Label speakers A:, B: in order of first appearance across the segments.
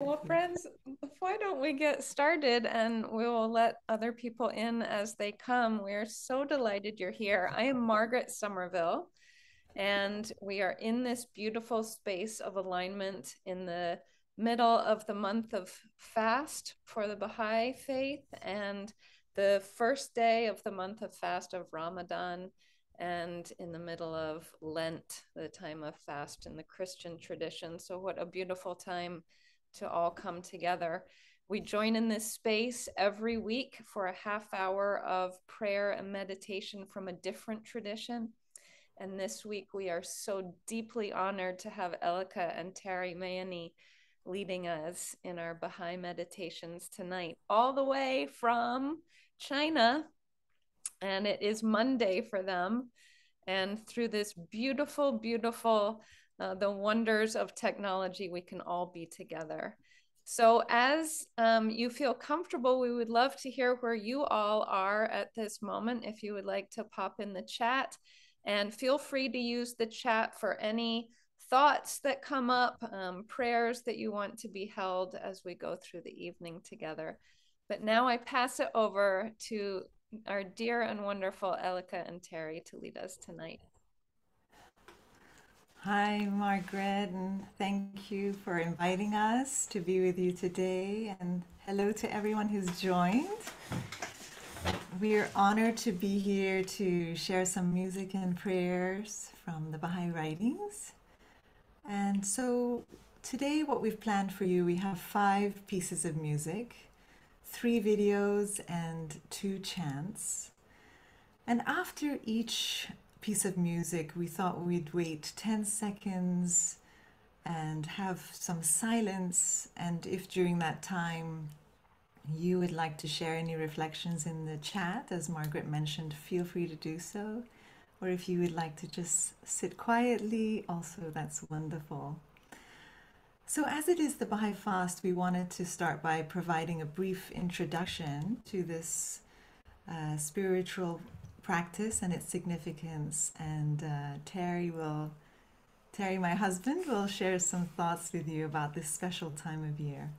A: Well, friends, why don't we get started and we will let other people in as they come. We're so delighted you're here. I am Margaret Somerville, and we are in this beautiful space of alignment in the middle of the month of fast for the Baha'i faith and the first day of the month of fast of Ramadan and in the middle of Lent, the time of fast in the Christian tradition. So, what a beautiful time to all come together. We join in this space every week for a half hour of prayer and meditation from a different tradition. And this week, we are so deeply honored to have Elika and Tarry Mahony leading us in our Baha'i meditations tonight, all the way from China. And it is Monday for them. And through this beautiful, beautiful uh, the wonders of technology, we can all be together. So, as um, you feel comfortable, we would love to hear where you all are at this moment. If you would like to pop in the chat, and feel free to use the chat for any thoughts that come up, um, prayers that you want to be held as we go through the evening together. But now I pass it over to our dear and wonderful Elika and Tarry to lead us tonight.
B: Hi, Margaret, and thank you for inviting us to be with you today. And hello to everyone who's joined. We're honored to be here to share some music and prayers from the Baha'i writings. And so today, what we've planned for you, we have five pieces of music, three videos, and two chants. And after each piece of music, we thought we'd wait 10 seconds and have some silence. And if during that time you would like to share any reflections in the chat, as Margaret mentioned, feel free to do so. Or if you would like to just sit quietly, also that's wonderful. So, as it is the Baha'i Fast, we wanted to start by providing a brief introduction to this uh, spiritual practice and its significance. And uh, Tarry will, Tarry, my husband, will share some thoughts with you about this special time of year.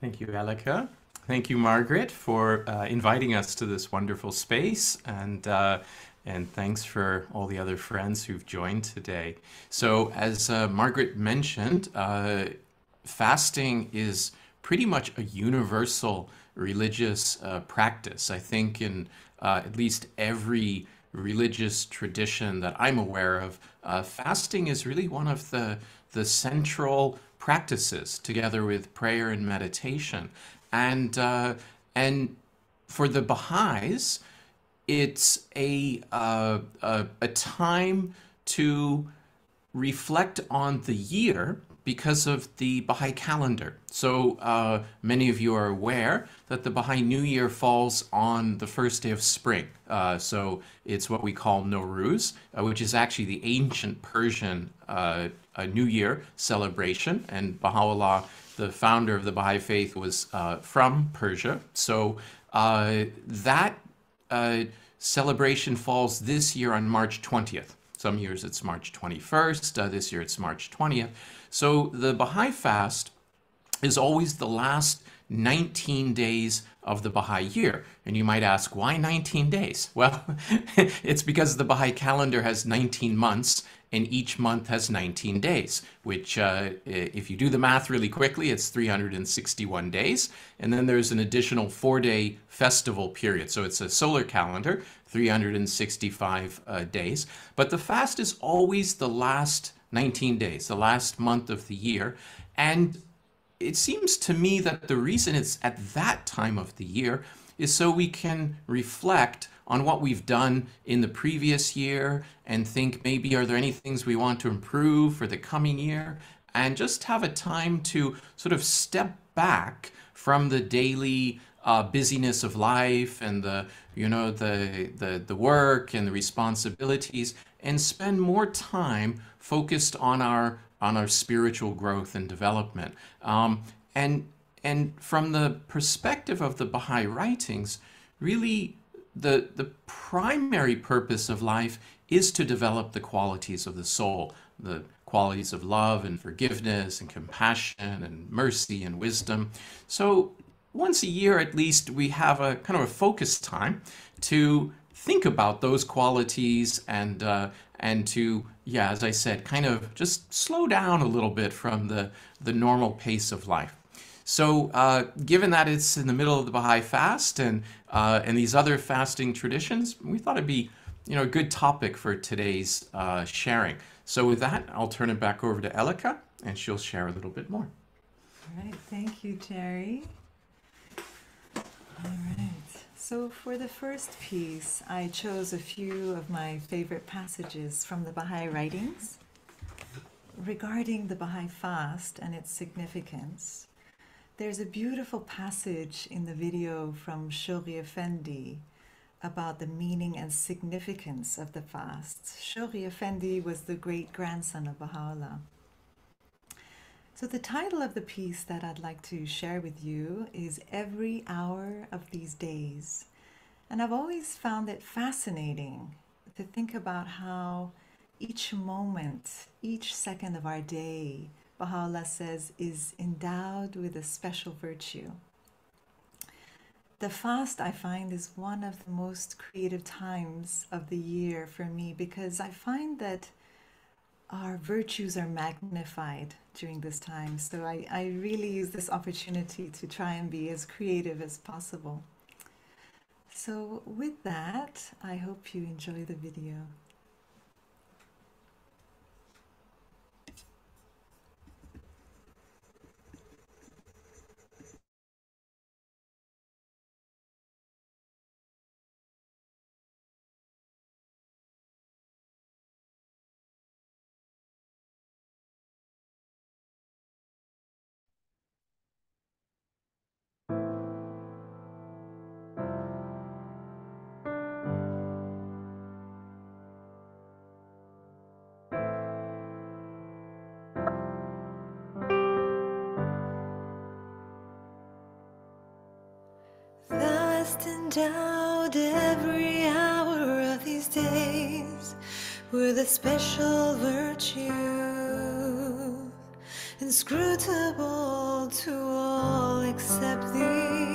C: Thank you, Elika. Thank you, Margaret, for uh, inviting us to this wonderful space. And uh, and thanks for all the other friends who've joined today. So, as uh, Margaret mentioned, uh, fasting is pretty much a universal religious uh, practice. I think in uh, at least every religious tradition that I'm aware of, uh, fasting is really one of the, the central practices together with prayer and meditation. And, uh, and for the Baha'is, it's a, uh, a, a time to reflect on the year because of the Baha'i calendar. So uh, many of you are aware that the Baha'i New Year falls on the first day of spring. Uh, so it's what we call Nowruz, uh, which is actually the ancient Persian uh, New Year celebration. And Baha'u'llah, the founder of the Baha'i faith, was uh, from Persia. So uh, that celebration falls this year on March 20th. Some years it's March 21st. this year it's March 20th. So the Baha'i fast is always the last 19 days of the Baha'i year. And you might ask, why 19 days? Well, it's because the Baha'i calendar has 19 months and each month has 19 days, which, uh, if you do the math really quickly, it's 361 days. And then there's an additional four day festival period. So it's a solar calendar, 365 uh, days. But the fast is always the last 19 days, the last month of the year. And it seems to me that the reason it's at that time of the year is so we can reflect on what we've done in the previous year and think maybe are there any things we want to improve for the coming year and just have a time to sort of step back from the daily uh, busyness of life and the you know the, the the work and the responsibilities and spend more time focused on our on our spiritual growth and development. Um, and and from the perspective of the Baha'i writings, really the the primary purpose of life is to develop the qualities of the soul, the qualities of love and forgiveness and compassion and mercy and wisdom. So once a year at least, we have a kind of a focus time to think about those qualities and uh, and to yeah, as I said, kind of just slow down a little bit from the the normal pace of life. So, uh, given that it's in the middle of the Baha'i fast and uh, and these other fasting traditions, we thought it'd be you know a good topic for today's uh, sharing. So, with that, I'll turn it back over to Elika, and she'll share a little bit more.
B: All right, thank you, Tarry. All right. So, for the first piece, I chose a few of my favorite passages from the Baha'i writings regarding the Baha'i fast and its significance. There's a beautiful passage in the video from Shoghi Effendi about the meaning and significance of the fast. Shoghi Effendi was the great grandson of Baha'u'llah. So, the title of the piece that I'd like to share with you is Every Hour of These Days. And I've always found it fascinating to think about how each moment, each second of our day, Baha'u'llah says, is endowed with a special virtue. The fast, I find, is one of the most creative times of the year for me because I find that our virtues are magnified during this time. So I, I really use this opportunity to try and be as creative as possible. So with that, I hope you enjoy the video. Endowed every hour of these days with a special virtue, inscrutable to all except thee.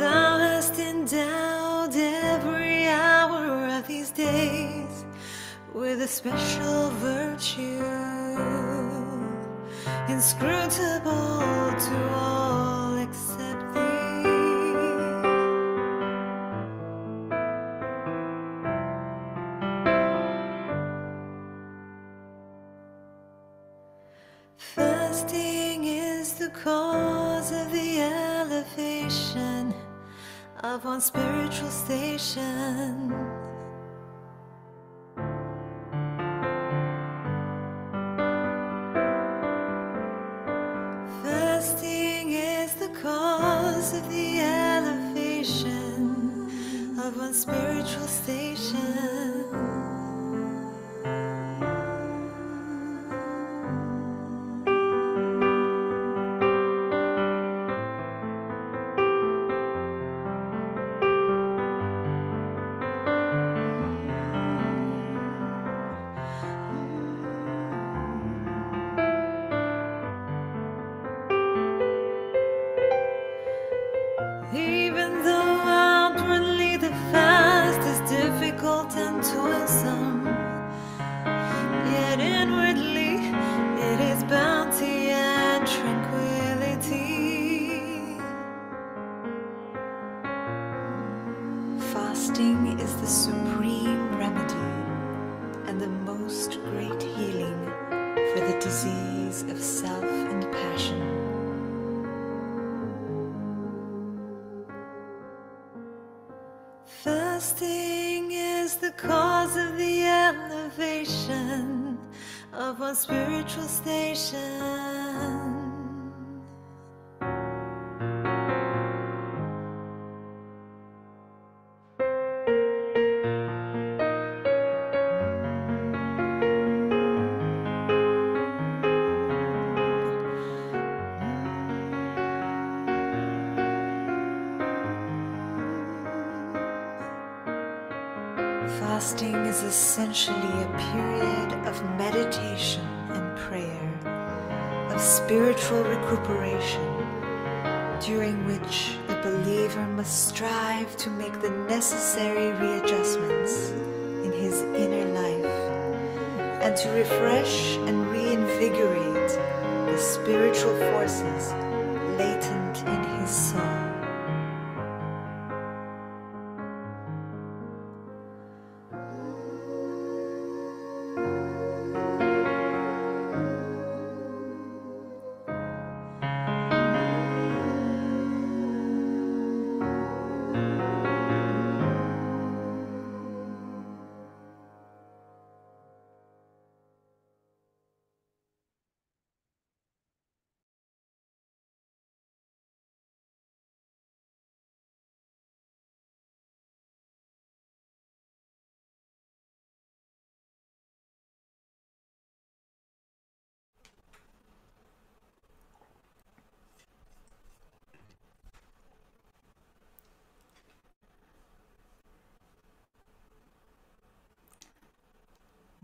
B: Thou hast endowed every hour of these days with a special virtue, inscrutable to all the cause of the elevation of one spiritual station. And Fasting is essentially a period of meditation and prayer, of spiritual recuperation, during which the believer must strive to make the necessary readjustments in his inner life and to refresh and reinvigorate the spiritual forces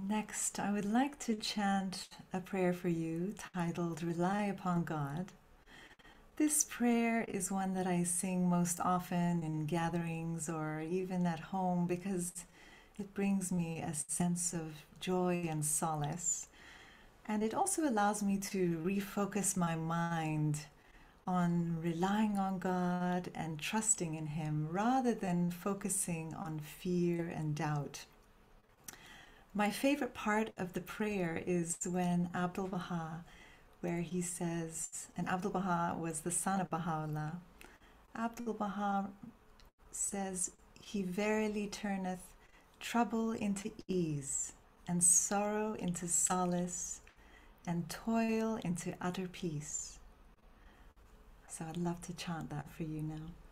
B: Next, I would like to chant a prayer for you titled Rely Upon God. This prayer is one that I sing most often in gatherings or even at home because it brings me a sense of joy and solace. And it also allows me to refocus my mind on relying on God and trusting in Him rather than focusing on fear and doubt. My favorite part of the prayer is when Abdul Baha, where he says, and Abdul Baha was the son of Baha'u'llah. Abdul Baha says, He verily turneth trouble into ease, and sorrow into solace, and toil into utter peace. So I'd love to chant that for you now.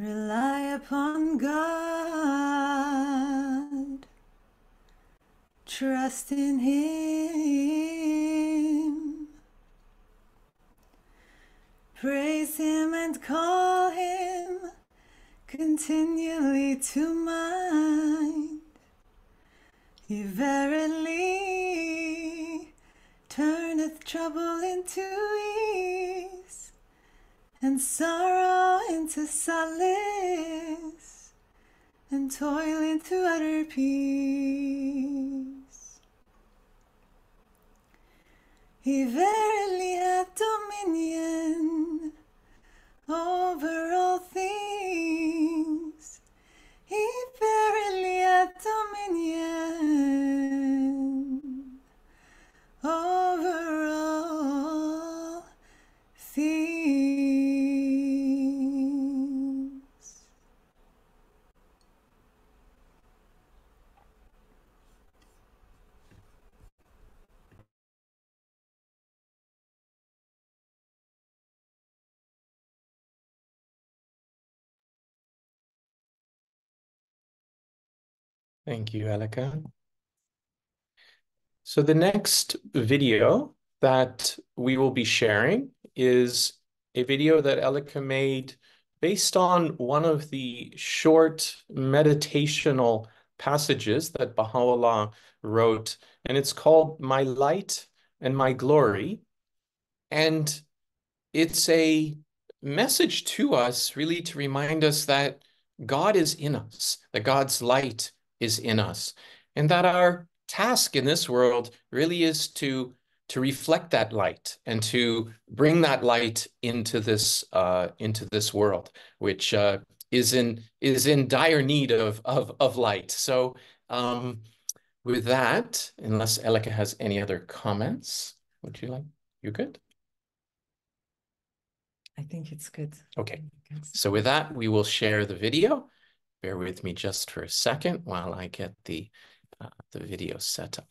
B: Rely upon God. Trust in Him. Praise Him and call Him continually to mind. He verily turneth trouble into ease and sorrow into solace, and toil into utter peace. He verily hath dominion
C: Thank you, Elika. So the next video that we will be sharing is a video that Elika made based on one of the short meditational passages that Baha'u'llah wrote, and it's called My Light and My Glory. And it's a message to us, really, to remind us that God is in us, that God's light is in us. And that our task in this world really is to to reflect that light and to bring that light into this uh, into this world, which uh, is in is in dire need of of of light. So um, with that, unless Elika has any other comments, would you like? You good?
B: I think it's good.
C: Okay. So with that, we will share the video. Bear with me just for a second while I get the, uh, the video set up.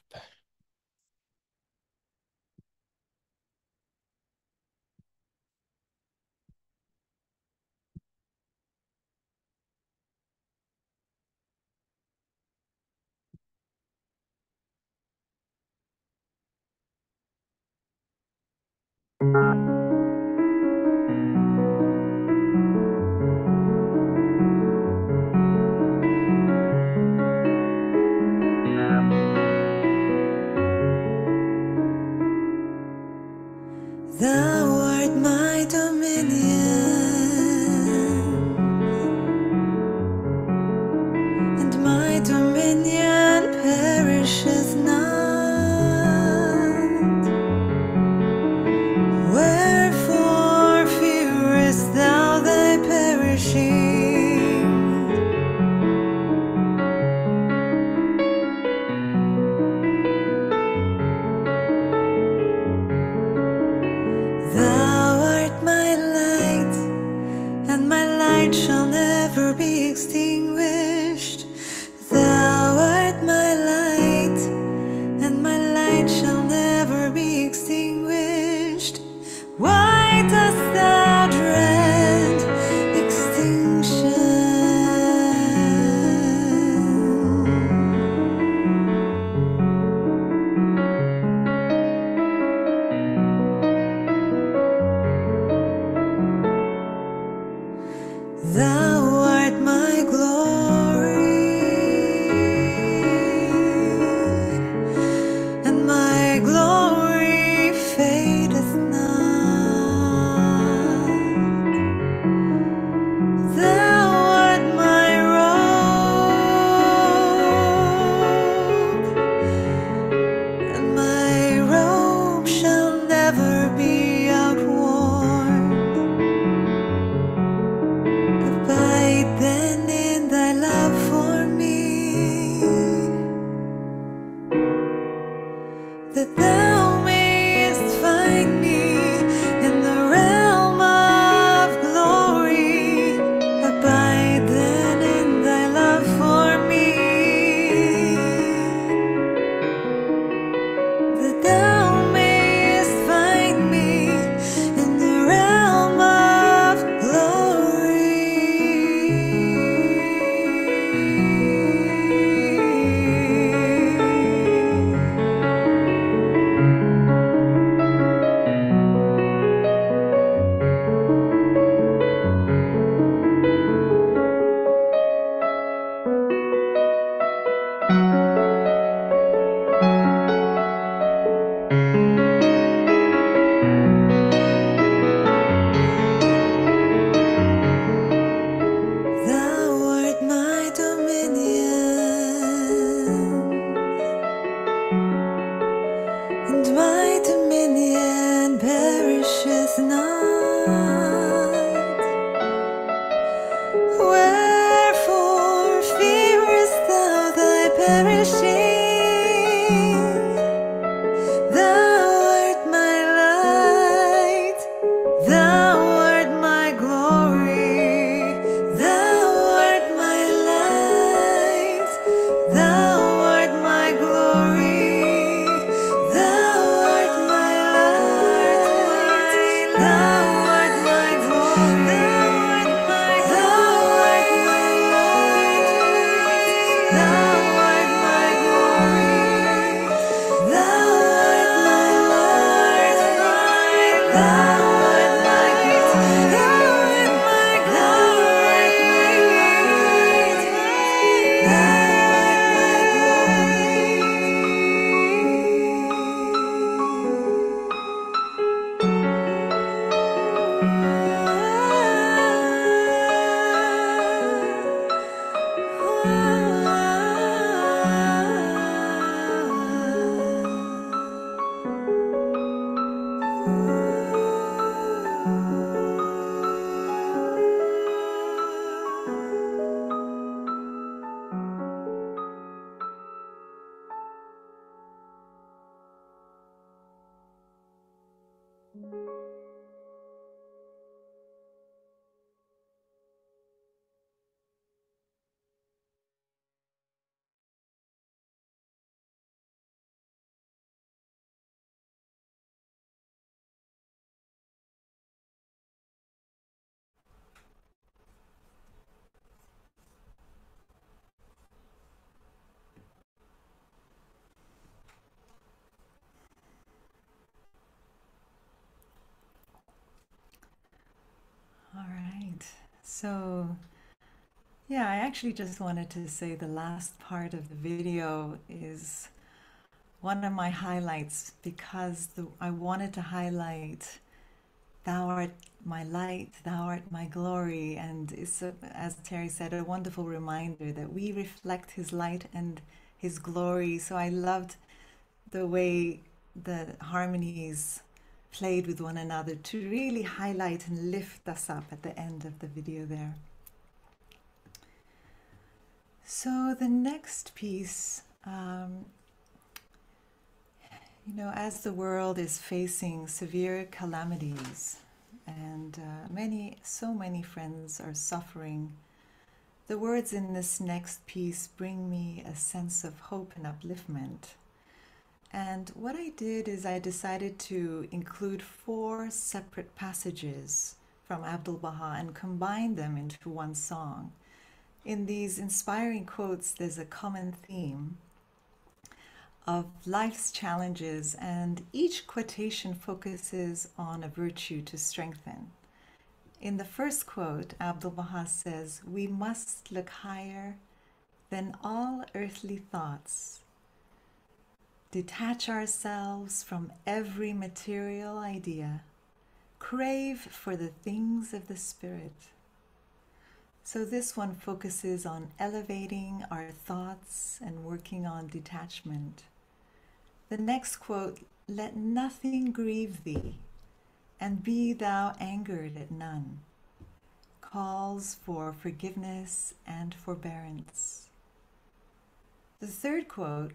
C: Why 年陪。
B: So, yeah, I actually just wanted to say the last part of the video is one of my highlights because the, I wanted to highlight Thou art my light, Thou art my glory. And it's, a, as Tarry said, a wonderful reminder that we reflect His light and His glory. So I loved the way the harmonies played with one another to really highlight and lift us up at the end of the video there. So the next piece, um, you know, as the world is facing severe calamities and uh, many, so many friends are suffering, the words in this next piece bring me a sense of hope and upliftment. And what I did is I decided to include four separate passages from Abdul Baha and combine them into one song. In these inspiring quotes, there's a common theme of life's challenges, and each quotation focuses on a virtue to strengthen. In the first quote, Abdul Baha says, We must look higher than all earthly thoughts detach ourselves from every material idea, crave for the things of the Spirit. So, this one focuses on elevating our thoughts and working on detachment. The next quote Let nothing grieve thee, and be thou angered at none, calls for forgiveness and forbearance. The third quote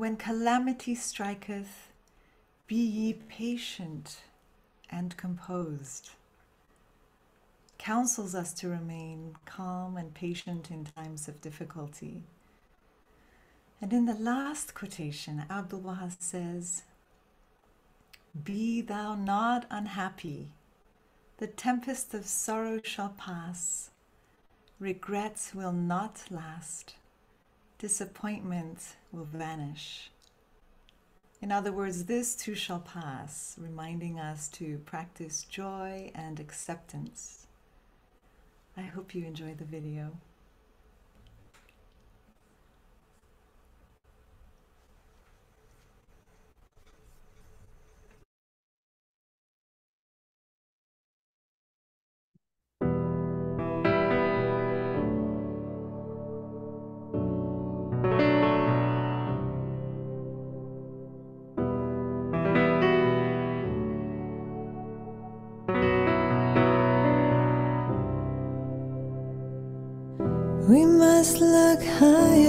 B: when calamity striketh, be ye patient and composed. Counsels us to remain calm and patient in times of difficulty. And in the last quotation, Abdul Baha says, Be thou not unhappy, the tempest of sorrow shall pass, regrets will not last disappointment will vanish. In other words, this too shall pass, reminding us to practice joy and acceptance. I hope you enjoy the video. We must look higher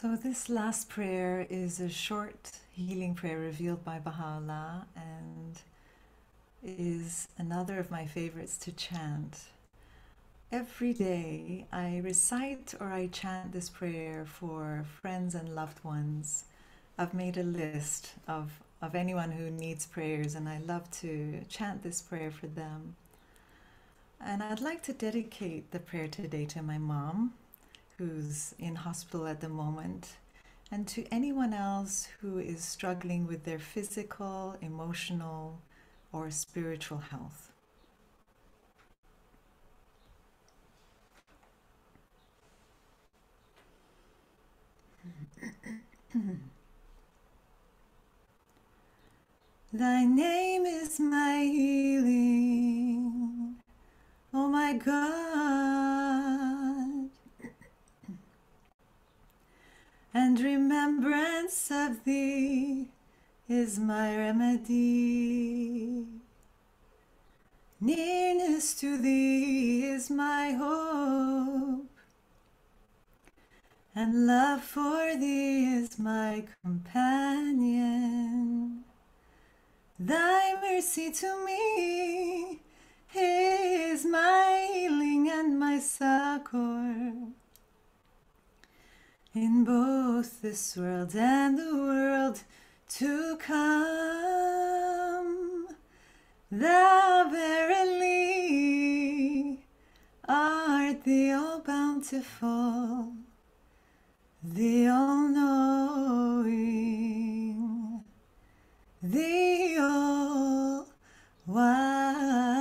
B: So, this last prayer is a short healing prayer revealed by Baha'u'llah and is another of my favorites to chant. Every day I recite or I chant this prayer for friends and loved ones. I've made a list of, of anyone who needs prayers, and I love to chant this prayer for them. And I'd like to dedicate the prayer today to my mom, who's in hospital at the moment, and to anyone else who is struggling with their physical, emotional, or spiritual health. Thy name is my healing, oh my God, and remembrance thee is my remedy. Nearness to thee is my hope, and love for thee is my companion. Thy mercy to me is my healing and my succor. In both this world and the world to come, thou verily art the all bountiful, the all knowing, the all wise.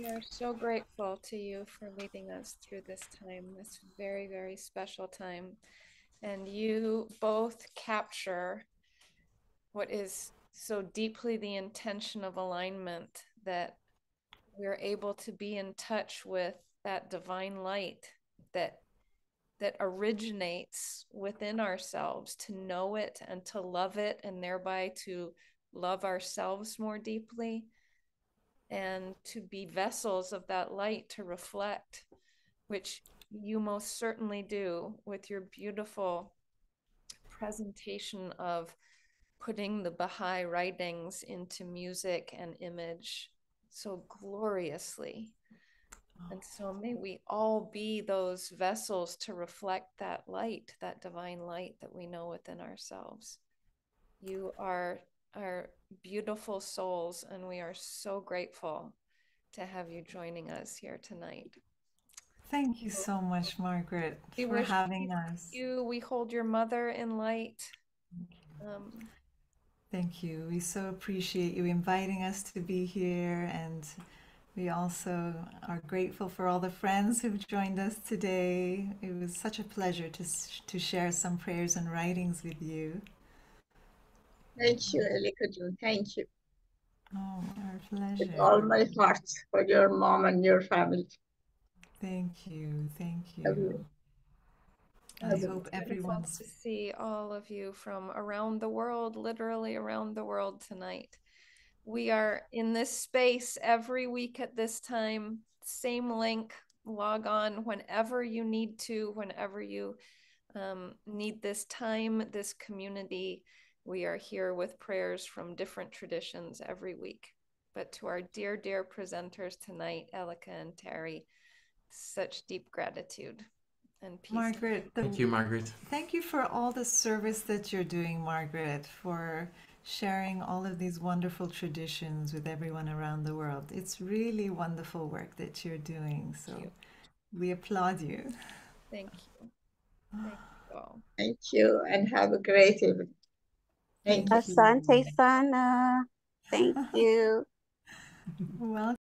A: We are so grateful to you for leading us through this time, this very, very special time. And you both capture what is so deeply the intention of alignment that we're able to be in touch with that divine light that that originates within ourselves to know it and to love it and thereby to love ourselves more deeply and to be vessels of that light to reflect, which you most certainly do with your beautiful presentation of putting the Baha'i writings into music and image so gloriously. And so may we all be those vessels to reflect that light, that divine light that we know within ourselves. You are are beautiful souls, and we are so grateful to have you joining us here tonight.
B: Thank you so much, Margaret,
A: We
B: for having us.
A: You, we hold your mother in light. Um,
B: Thank you. We so appreciate you inviting us to be here, and we also are grateful for all the friends who've joined us today. It was such a pleasure to, to share some prayers and writings with you.
D: Thank you, Elikajun. Thank you
B: Oh, our
D: with all my heart for your mom and your family.
B: Thank you. Thank
D: you.
B: you. I
D: Love you.
B: hope
A: wonderful
B: everyone's
A: to see all of you from around the world, literally around the world tonight. We are in this space every week at this time. Same link. Log on whenever you need to, whenever you um, need this time, this community. We are here with prayers from different traditions every week. But to our dear, dear presenters tonight, Elika and Tarry, such deep gratitude and peace.
B: Margaret. The,
C: Thank you, Margaret.
B: Thank you for all the service that you're doing, Margaret, for sharing all of these wonderful traditions with everyone around the world. It's really wonderful work that you're doing. So
A: you.
B: we applaud you.
A: Thank you. Thank you all.
D: Thank you and have a great evening. Thank you.
B: You.
E: Asante sana. Thank you.
B: Welcome.